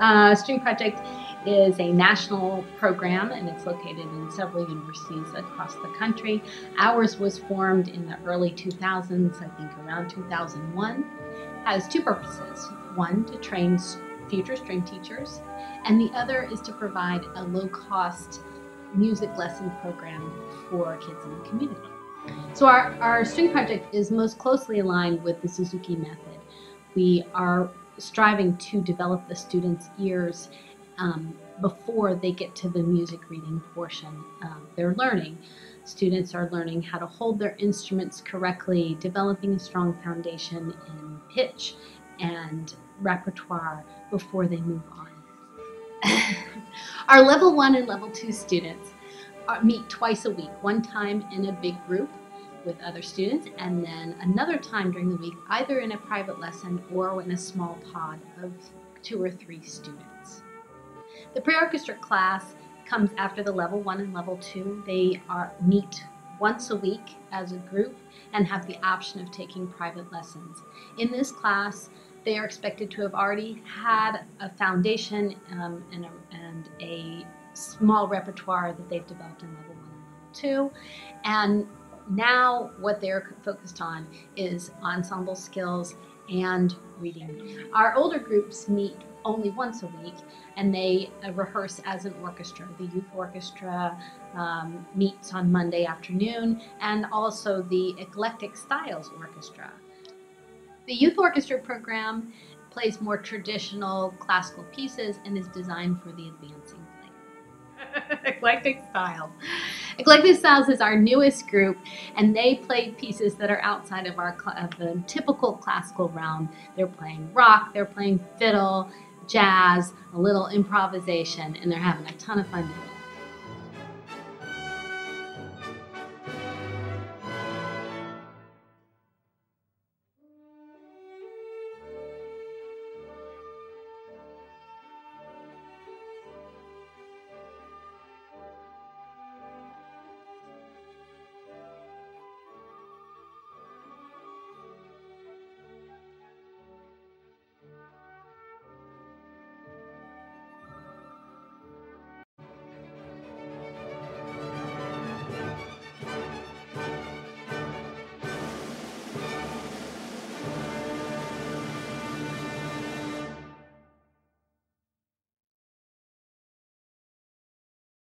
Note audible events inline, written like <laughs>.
uh, String Project is a national program and it's located in several universities across the country. Ours was formed in the early 2000s, I think around 2001. Has two purposes. One, to train future string teachers, and the other is to provide a low cost music lesson program for kids in the community. So our, our string project is most closely aligned with the Suzuki method. We are striving to develop the students' ears um, before they get to the music reading portion of their learning. Students are learning how to hold their instruments correctly, developing a strong foundation in pitch and repertoire before they move on. <laughs> Our level one and level two students meet twice a week, one time in a big group with other students, and then another time during the week, either in a private lesson or in a small pod of two or three students. The pre-orchestra class comes after the level one and level two. They are meet once a week as a group and have the option of taking private lessons. In this class, they are expected to have already had a foundation um, and, a, and a small repertoire that they've developed in level one and level two. And now what they're focused on is ensemble skills and reading. Our older groups meet only once a week and they uh, rehearse as an orchestra. The youth orchestra um, meets on Monday afternoon and also the Eclectic Styles Orchestra. The youth orchestra program plays more traditional classical pieces and is designed for the advancing player. <laughs> Eclectic Styles. Eclectic Styles is our newest group, and they play pieces that are outside of our of the typical classical realm. They're playing rock, they're playing fiddle, jazz, a little improvisation, and they're having a ton of fun doing it.